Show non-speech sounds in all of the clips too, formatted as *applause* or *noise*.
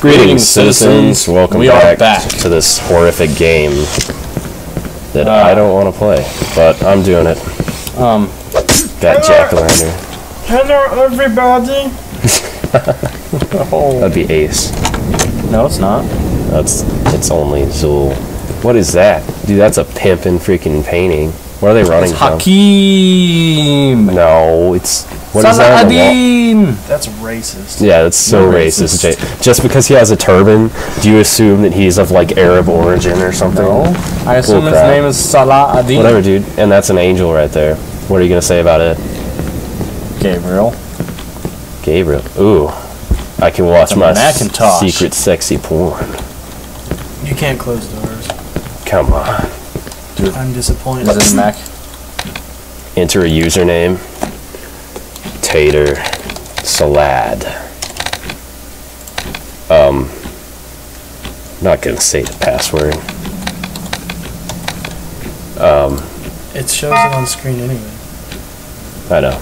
Greetings, citizens. Welcome We are back, back. to this horrific game that Uh, I don't want to play, but I'm doing it. Um, that Jack o' lantern. Hello, everybody. *laughs* That'd be Ace. no, it's not. That's it's only Zool. What is that, dude? That's a pimpin' freaking painting. What are they running It's from? Hakeem. No, it's what is that on the wall? Saladin. That's racist. Yeah, that's so You're racist. racist. Just because he has a turban, do you assume that he's of like Arab origin or something? No, I assume his crap. name is Salah Adin. Whatever, dude. And that's an angel right there. What are you gonna say about it? Gabriel. Gabriel. Ooh. I can watch my Macintosh. secret sexy porn. You can't close doors. Come on. Dude. I'm disappointed. Is it a Mac? Enter a username. Tater Salad. Um not gonna say the password. Um It shows it on screen anyway. I know.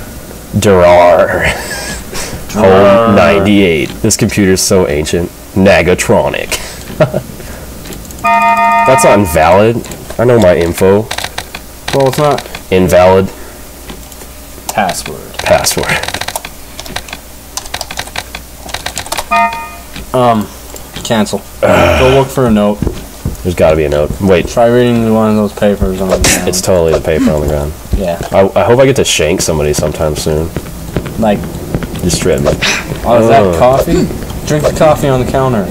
Durar. *laughs* Home 98. This computer's so ancient. Nagatronic. *laughs* That's not invalid. I know my info. Well, it's not. Invalid Password. Password. Um, cancel. Go look for a note. There's got to be a note. Wait, Try reading one of those papers on the ground. it's totally the paper on the ground. yeah, I, I hope I get to shank somebody sometime soon. like, Just straight like, oh, is that coffee? Drink the coffee on the counter.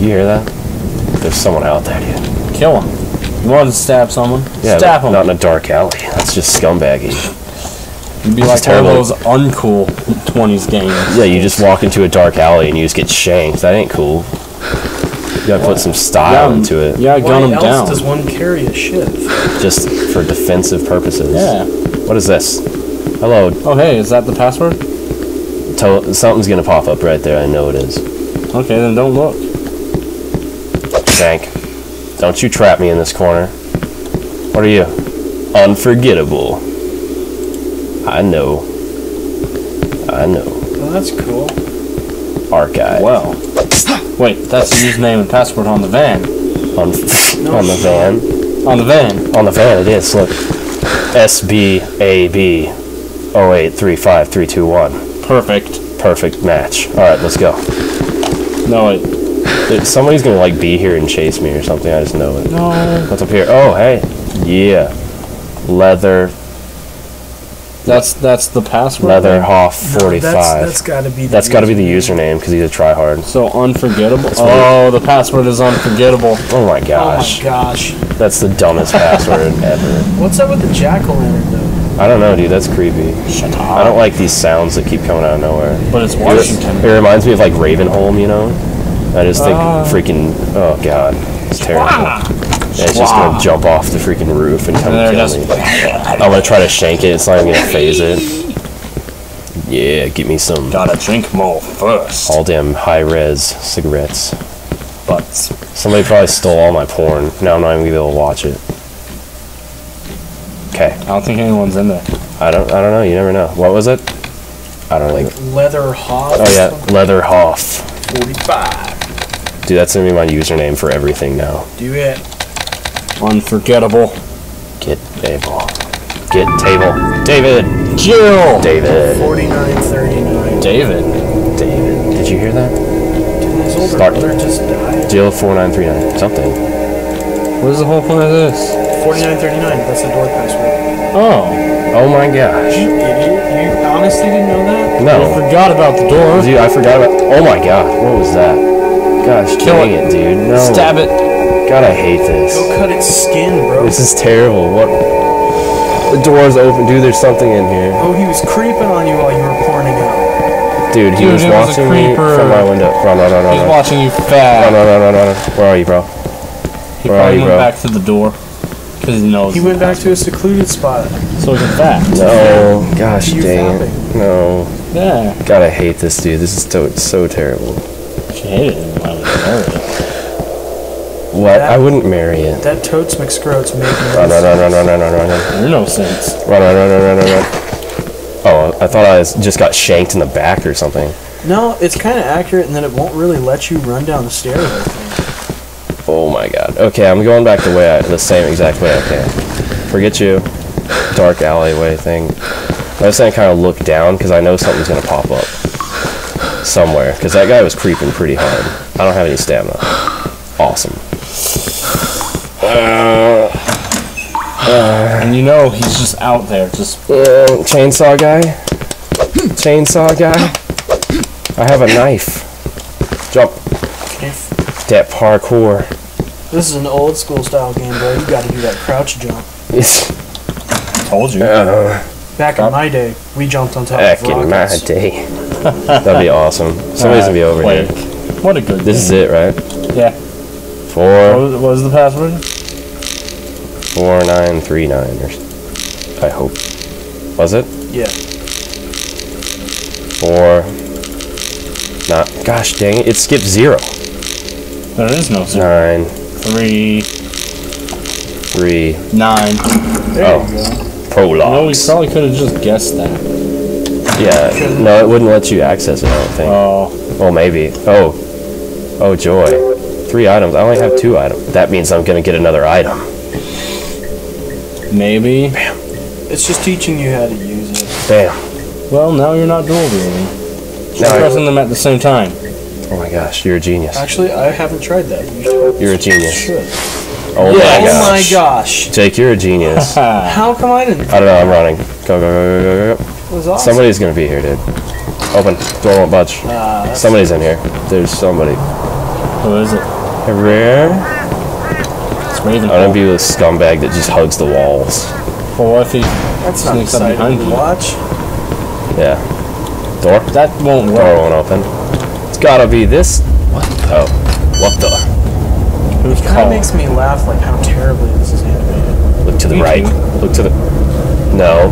you hear that? There's someone out there, dude. Kill him. You want to stab someone? Yeah, stab him. not in a dark alley. That's just scumbaggy. You'd be This like is one of terrible. those uncool 20s games. Yeah, you just walk into a dark alley and you just get shanked. That ain't cool. You gotta put some style Yeah, into it. Yeah, gun Why else down. does one carry a shiv? just for defensive purposes. Yeah. What is this? Hello. Oh, hey, is that the password? To- something's gonna pop up right there. I know it is. Okay, then don't look. Shank. Don't you trap me in this corner. What are you? Unforgettable. I know. I know. Well, that's cool. Archive. Well. Wait, that's the username and password on the van. On, on the van. On the van. On the van it is. Look. SBAB 0835321. Perfect. Perfect match. Alright, let's go. No, wait. Dude, Somebody's gonna like be here and chase me or something. I just know it. No. What's up here? Oh, hey. Yeah. Leather. That's that's the password. Leatherhoff No, 45. that's, that's got to be. The That's got to be the username. username because he's a tryhard. So unforgettable. Oh, the password is unforgettable. Oh my gosh. Oh my gosh. That's the dumbest password *laughs* ever. What's up with the jack o' lantern though? I don't know, dude. That's creepy. Shut up. I don't like these sounds that keep coming out of nowhere. But it's Washington. it reminds me of like Ravenholm, you know? I just think Ah. freaking. Oh god. It's terrible. Yeah, it's just gonna jump off the freaking roof and come And they're kill just- me. I'm gonna try to shank it. It's not even gonna phase it. Yeah, give me some Gotta drink more first. all damn high res cigarettes. Butts. Somebody probably stole all my porn. Now I'm not even gonna be able to watch it. Okay, I don't think anyone's in there. I don't. I don't know. You never know. What was it? I don't know. Like leather hot. Oh yeah, Leatherhoff. Forty-five. Dude, that's gonna be my username for everything now. Do it. Unforgettable. Get table. Get table. David. Jill. David. Forty-nine thirty-nine. David. David. Did you hear that? Didn't his older Start. brother just die? Jill four nine three nine. Something. What is the whole point of this? Forty-nine thirty-nine. That's the door password. Oh. Oh my gosh. You idiot! You honestly didn't know that? I No. forgot about the door. Dude, I forgot about. Oh my god. What was that? Gosh, Kill dang it. it, dude. No. Stab it. God, I hate this. Go cut its skin, bro. This is terrible. What? The door's open, dude. There's something in here, Oh, he was creeping on you while you were porning out. dude. He Dude, was it was a watching me from my window. Run, run, run, run, He's run. watching you Run, fat. run, run, run, run. Where are you, bro? He Where are probably you, went bro? back to the door. Because he knows. He went back to a secluded spot. So he's fat. No, gosh, You dang fapping. it. No, Yeah. God, I hate this, dude. This is so so terrible. She hated him. I was married. What? That, I wouldn't marry it. That totes McScroats make no run, sense. Run, run, run, run, run, run, run. No sense. Run, run, run, run, run, run. Oh, I thought I was, just got shanked in the back or something. No, it's kind of accurate, and then it won't really let you run down the stairs. Oh my god. Okay, I'm going back the way I, the same exact way I came. Forget you. Dark alleyway thing. I was saying kind of look down because I know something's gonna pop up somewhere because that guy was creeping pretty hard. I don't have any stamina. Awesome. Uh, And you know he's just out there, just uh, chainsaw guy. Chainsaw guy. I have a knife. Jump. If That parkour. this is an old school style game, bro, you got to do that crouch jump. It's told you. uh, Back in my day, we jumped on top back of in my day. That'd be awesome. Somebody's gonna be over Quake. here. What a good. This is it, right? Yeah. What Four was, what was the password? four nine three nine or I hope. Was it? Yeah. Four not gosh dang it, it skipped zero. There is no zero. Nine Three, three nine. There Oh. go. No, we probably could have just guessed that. Yeah. No, it wouldn't let you access it, I don't think. Oh, Well maybe. Oh. Oh joy. Three items. I only have two items. That means I'm gonna get another item. maybe. Bam. It's just teaching you how to use it. Damn. Well, now you're not dual wielding. Now You're pressing them at the same time. Oh my gosh, you're a genius. Actually, I haven't tried that. You you're a genius. should. Oh Yeah. my Oh gosh. my gosh. Jake, you're a genius. *laughs* How come I didn't? I don't know, I'm running. Go, go, go, go, go, go. Awesome. Somebody's gonna be here, dude. Open. Door won't budge. Uh, that's- Somebody's in here. There's somebody. Who is it? Rare. It's Raven. I want to be the scumbag that just hugs the walls. Well, what if he that's not sneaks up exciting behind to you? watch. Yeah. Door? That won't Door work. won't open. It's gotta be this. What? Oh. What the? Who's Kind of makes me laugh, like how terribly this is animated. Look to the Me right. too. Look to the. No.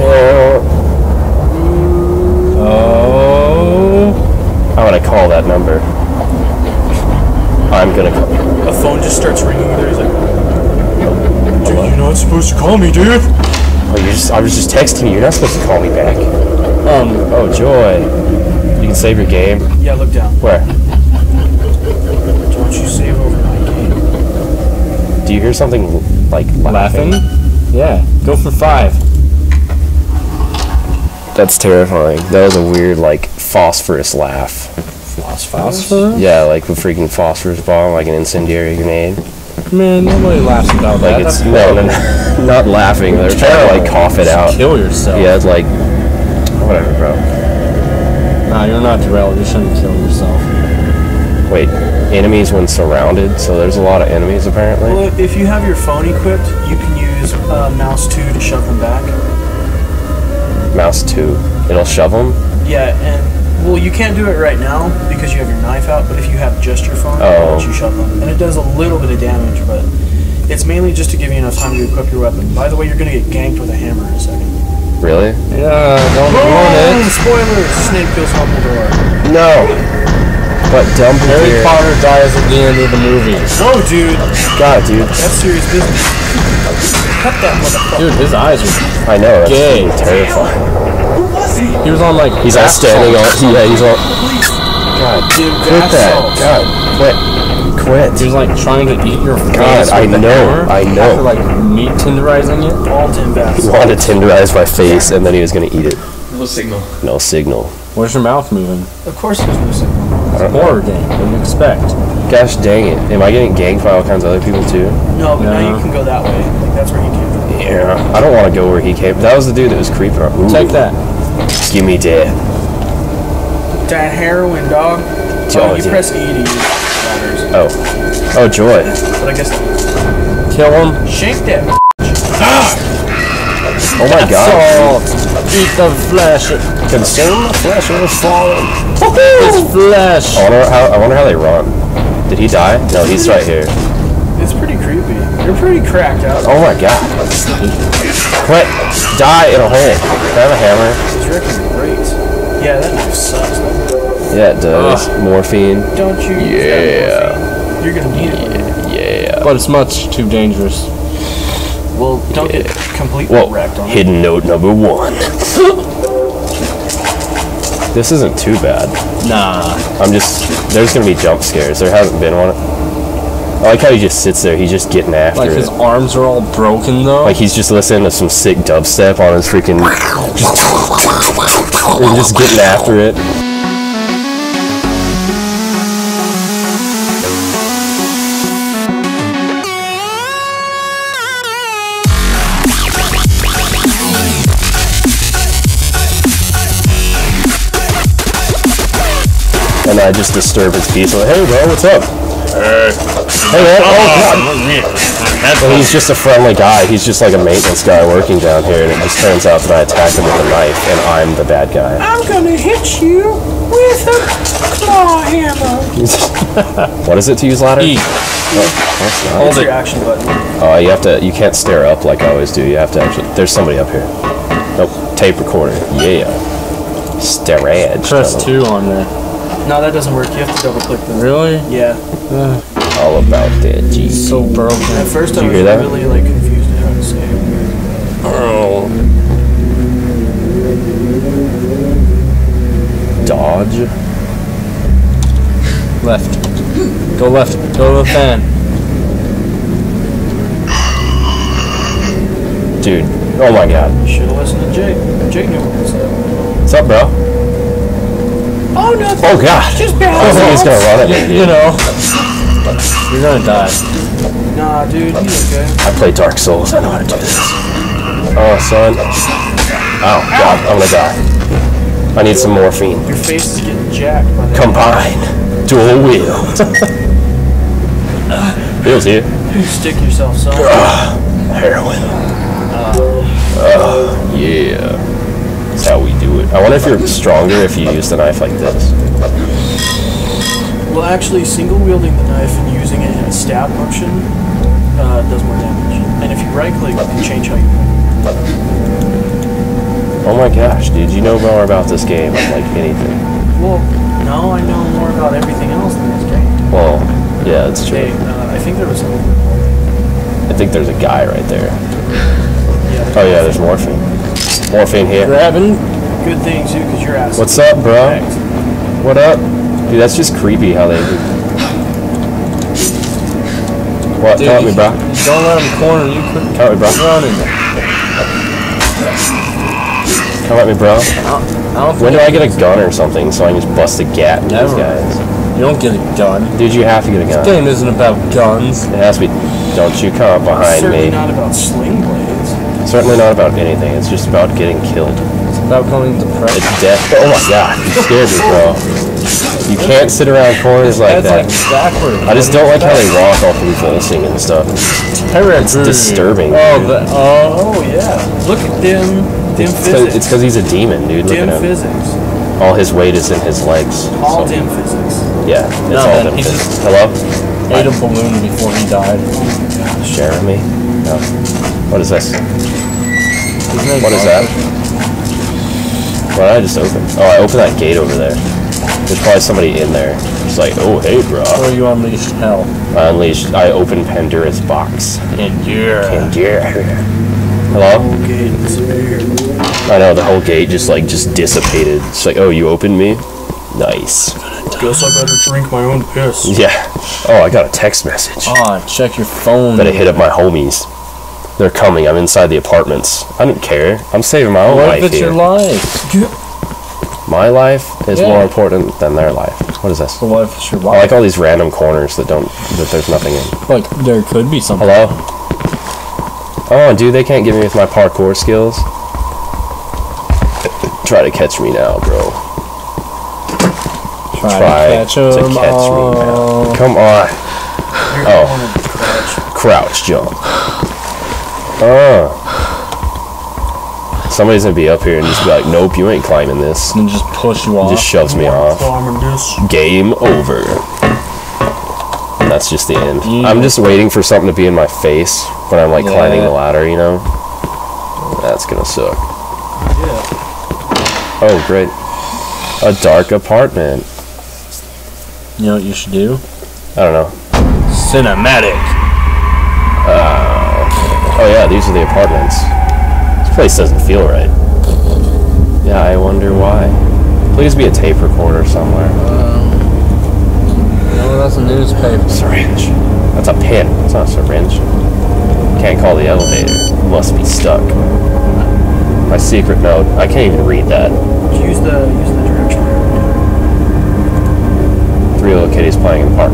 Oh. Oh. I'm gonna call that number. I'm gonna call. A phone just starts ringing there. He's like, "Dude, you're not supposed to call me, dude." Oh, you just. I was just texting you. You're not supposed to call me back. Um. Oh, joy. You can save your game. Yeah, look down. Where? Don't you save over my game? Do you hear something like laughing? Laughing? Yeah. Go for five. That's terrifying. That was a weird, like, phosphorus laugh. Phosphorus? Yeah, like a freaking phosphorus bomb, like an incendiary grenade. Man, nobody laughs about Like that. it's no, no, no, not laughing. They're trying to like cough it out. Kill yourself. Yeah, it's like whatever, bro. Nah, you're not derailed. You shouldn't kill yourself. Wait, enemies when surrounded. So there's a lot of enemies apparently. Well, if you have your phone equipped, you can use uh, mouse two to shove them back. Mouse two, it'll shove them. Yeah, and well, you can't do it right now because you have your knife out. But if you have just your phone, Oh. you shove them, and it does a little bit of damage, but it's mainly just to give you enough time to equip your weapon. By the way, you're gonna get ganked with a hammer in a second. Really? Yeah, don't ruin Boom! it. Spoilers! Snape kills Dumbledore. No. But Harry Dumbledore. Potter dies at the end of the movie. Whoa, dude, God, dude. that's serious business. Cut that motherfucker. Dude, his eyes are. I know. That's Gay. freaking terrifying. He He was on like. He's all standing on. Yeah, he's all. God, Dude, quit that. salts. God, quit. Quit. He was like trying to eat your face. God, I the know, hammer I know. After like meat tenderizing it. All ten baths. He wanted to tenderize my face, and then he was gonna eat it. No signal. No signal. Where's your mouth moving? Of course, there's no signal. Horror game. What do you expect? Gosh dang it. Am I getting ganked by all kinds of other people too? No, but now you can go that way. Like that's where he came from. Yeah. I don't want to go where he came. That was the dude that was creeping. Ooh, Take that. Give me death. That heroin, dog. Joe, Oh, you dude. press E to use ladders. Oh. Oh, joy. But I guess Kill him. shank that. Oh my god. Salt. Eat the flesh. Consume the flesh of the fallen. It's flesh. I wonder how. I wonder how they run. Did he die? No, he's right here. It's pretty creepy. You're pretty cracked out. Oh my god. Quit. Die in a hole. Can I have a hammer? This is great. Yeah, that knife sucks. Yeah, it does. Morphine. Don't you? Yeah. morphine. You're gonna need it. Yeah. But it's much too dangerous. Well, don't get completely Well, wrecked on it. hidden note number one. This isn't too bad. Nah. I'm just there's gonna be jump scares. There hasn't been one. I like how he just sits there. He's just getting after Like it. his arms are all broken though. Like he's just listening to some sick dubstep on his freaking. and just getting after it. I just disturb his peace. Like, hey, bro, what's up? Hey, man. Oh, God. *laughs* Well, he's just a friendly guy. He's just like a maintenance guy working down here, and it just turns out that I attacked him with a knife, and I'm the bad guy. I'm gonna hit you with a claw hammer. *laughs* what is it to use ladder? E. Oh, that's not. Hold your action button. Oh, you have to. You can't stare up like I always do. You have to actually. There's somebody up here. Nope. Tape recorder. Yeah. Starage. Press two on there. No, that doesn't work. You have to double click them. Really? Yeah. All about that. G. So broken. At first, I you was hear that? really like confused at how to say it. Oh. Dodge. Left. Go left. Go to the fan. Dude. Oh my god. You should have listened to Jake. Jake knew what to say. What's up, bro? Oh no! Oh god. Just I was thinking he's gonna run at me, You know. You're gonna die. Nah, dude, he's okay. I play Dark Souls. I know how to do this. Oh, son. Oh god. I'm gonna die. I need some morphine. Your face is getting jacked by that. Combine. Dual wield. *laughs* Feels here. You Stick yourself, son. Heroin. Oh, yeah. That's how we do it. I wonder if you're stronger if you used a knife like this. Well, actually, single wielding the knife and using it in a stab motion uh, does more damage. And if you right click, you can change how you play. Oh my gosh, dude, you know more about this game than like anything. Well, no, I know more about everything else than this game. Well, yeah, that's Okay, true. uh, I think there was. I think there's a guy right there. Yeah. Oh yeah, there's morphine. Morphine here. Grabbing. Good thing too, because you're ass. What's up, bro? Correct. What up? Dude, that's just creepy how they. What? Dude, at me, bro. Don't let him corner you. Quit Come at me, bro. running. Come at me, bro. I don't When do I get a gun or something so I can just bust a gat in these guys? You don't get a gun. Dude, you have to get a gun. This game isn't about guns. It has to be. Don't you come up behind Certainly me. not about sling blades. Certainly not about anything. It's just about getting killed. It's about coming to It's death. Oh my god, you scared me, bro. You can't sit around corners like That's that. like backwards. I just don't like how they walk all convulsing and stuff. It's disturbing, Oh, the, oh. Oh yeah. Look at them. Dim physics. it's because he's a demon, dude. Look dim at him. physics. All his weight is in his legs. All So- dim physics. Yeah, it's No, all man, dim. physics. just- Hello? ate a balloon before he died. Jeremy? No. What is this? What is that? What did I just open? Oh, I opened that gate over there. There's probably somebody in there. It's like, oh, hey, bro. Or you unleashed hell. I unleashed. I opened Pandora's box. Endure. And yeah. Hello? Okay, disappeared. I know the whole gate just like just dissipated. It's like, oh, you opened me. Nice. Guess I better drink my own piss. Yeah. Oh, I got a text message. Ah, check your phone. Better hit up my homies. They're coming. I'm inside the apartments. I don't care. I'm saving my own What life if it's here. your life? my life is Yeah. more important than their life. What is this? So what if it's your I wife? like all these random corners that don't that there's nothing in. Like, there could be something. Hello? Oh, dude, they can't get me with my parkour skills. Try to catch me now, bro. Try, Try to catch, to 'em catch me all. now. Come on. You're Oh. crouch. Crouch jump. Oh. Somebody's gonna be up here and just be like, nope, you ain't climbing this. And just push you off. Just shoves me off. Game over. And that's just the end. Yeah. I'm just waiting for something to be in my face when I'm like climbing the ladder, you know? That's gonna suck. Yeah. Oh, great. A dark apartment. You know what you should do? I don't know. Cinematic. Oh yeah, these are the apartments. This place doesn't feel right. Yeah, I wonder why. Please be a tape recorder somewhere. Um, no, that's a newspaper. Syringe. That's a pin. It's not a syringe. Can't call the elevator. Must be stuck. My secret note. I can't even read that. Use the use the direction. Three little kitties playing in the park.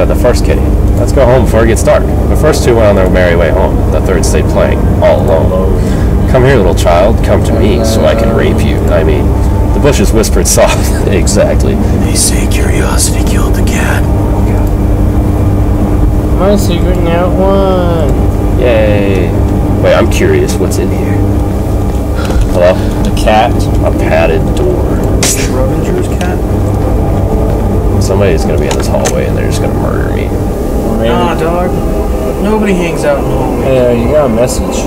Said the first kitty. Let's go home before it gets dark. The first two went on their merry way home. The third stayed playing, all alone. Come here, little child. Come to me so I can rape you. I mean, the bushes whispered *laughs* soft. exactly. They say curiosity killed the cat. My secret now one. Yay. Wait, I'm curious. What's in here? Hello? A cat. A padded door. Schrodinger's cat. Somebody's gonna be in this hallway and they're just gonna murder me. Maybe. Nah, dog. Nobody hangs out in the hallway. Hey, uh, you got a message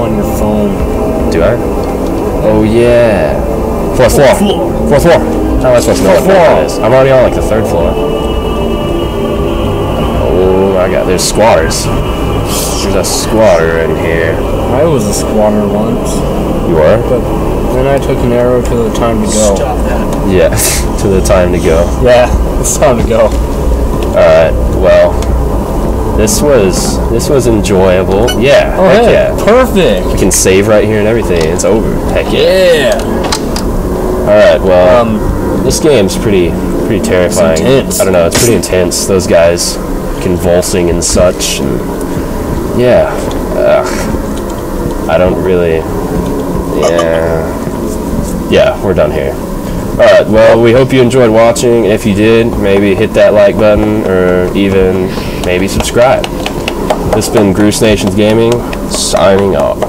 on your phone. Do I? Oh yeah. Fourth floor. floor. Fourth floor. How am I supposed to know what floor. is? I'm already on like the third floor. Oh my god, there's squatters. There's a squatter in here. I was a squatter once, You are? but then I took an arrow to the time to go. Stop that. Yeah. *laughs* to the time to go. Yeah, it's time to go. Alright, well. This was this was enjoyable. Yeah. Oh, heck hey, yeah. perfect. We can save right here and everything. It's over. Heck yeah. Yeah. Alright, well Um, This game's pretty pretty terrifying. intense. I don't know, it's pretty intense. Those guys convulsing and such. And yeah. Ugh. I don't really. Yeah. Yeah, we're done here. Alright, well, we hope you enjoyed watching. If you did, maybe hit that like button or even maybe subscribe. This has been Gruis Nations Gaming, signing off.